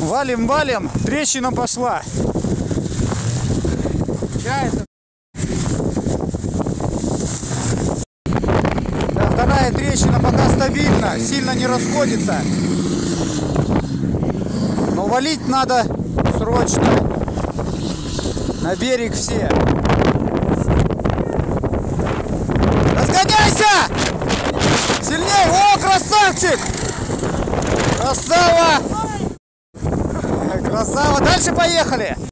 Валим, валим. Трещина пошла. Да, вторая трещина пока стабильна, сильно не расходится. Но валить надо срочно. На берег все. Разгоняйся! Сильней! О, красавчик! Красава! Красава! Дальше поехали!